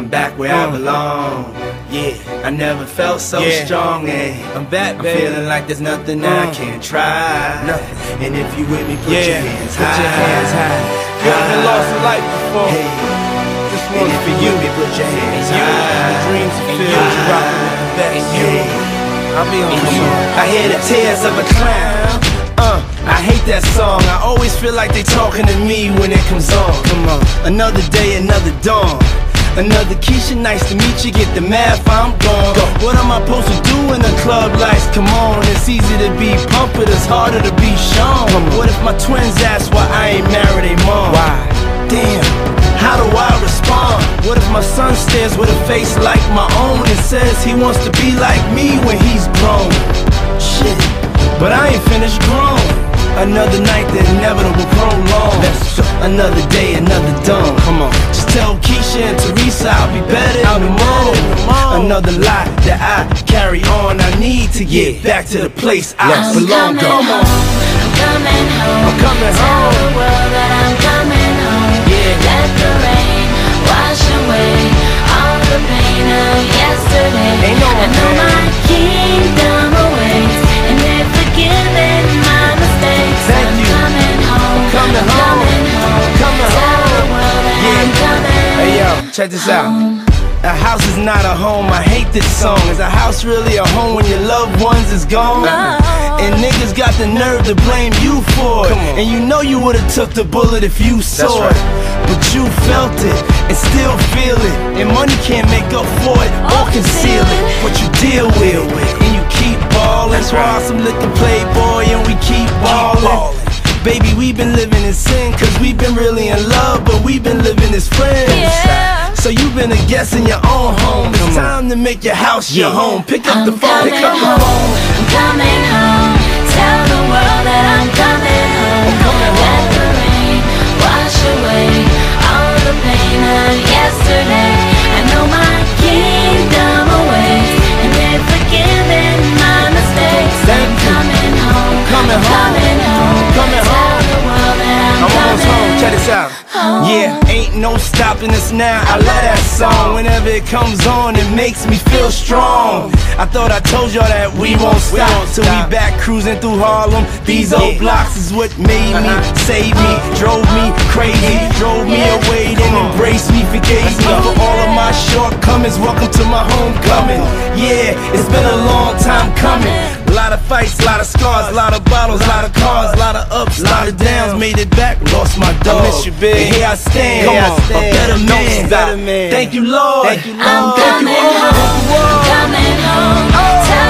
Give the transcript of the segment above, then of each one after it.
I'm back where I belong. Yeah, I never felt so Yeah. strong. And I'm back, I'm baby. feeling like there's nothing I Uh. can't try. Nothing. And if you with me, put Yeah, your hands put high. your hands high. You been lost in life before? Hey, This and one's if for you you. with me, put your hands And you, high. the dreams And fulfilled, you, you rockin' with the best. And you, I'll be on you. I hear the tears of a clown. Uh, I hate that song. I always feel like they talking to me when it comes on. Come on. Another day, another dawn. Another Keisha, nice to meet you. Get the math, I'm gone. Go. What am I supposed to do when the club lights come on? It's easy to be pumped, but it's harder to be shown. What if my twins ask why I ain't married a mom? Why? Damn, how do I respond? What if my son stares with a face like my own and says he wants to be like me when he's grown? Shit, but I ain't finished grown. Another night, the inevitable prolong. Let's go. Another day, another dawn. Come on. Just tell Keisha and Teresa I'll be better in the morning. Another lie that I carry on. I need to get back to the place I Let's belong. coming Come on. Check this out. A house is not a home. I hate this song. Is a house really a home when your loved ones is gone? And niggas got the nerve to blame you for it. And you know you would've took the bullet if you saw right. it. But you felt it and still feel it. And money can't make up for it or conceal it. But you deal with it and you keep ballin'. That's right. Swallow some liquor, playboy, and we keep ballin'. Ballin'. Baby, we've been living in sin, cause we've been really in love, but we've been living as friends. Yeah. So you've been a guest in your own home. It's time to make your house your home. Pick up I'm the phone, coming pick up the home. phone. I'm coming home. Tell the world that I'm coming out. Yeah, ain't no stopping us now. I love that song. Whenever it comes on, it makes me feel strong. I thought I told y'all that we won't stop till we back cruising through Harlem. These old blocks is what made me, saved me, drove me crazy, drove me away, then embraced me, forgave me for all of my shortcomings. Welcome to my homecoming. Yeah, it's been a long time coming. A lot of fights, a lot of scars, a lot of bottles, a lot of cars, a lot of ups, a lot of downs. Made it back, lost my dog. I miss you, big. And here I stand, Come here I stand. a better man. stop. Better man. Thank you, Lord. Thank you, I'm Lord. Thank you, coming Lord. home. I'm coming home. Tell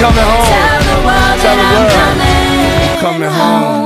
coming home. Coming home. Tell the world Tell that the I'm world. coming, Coming home.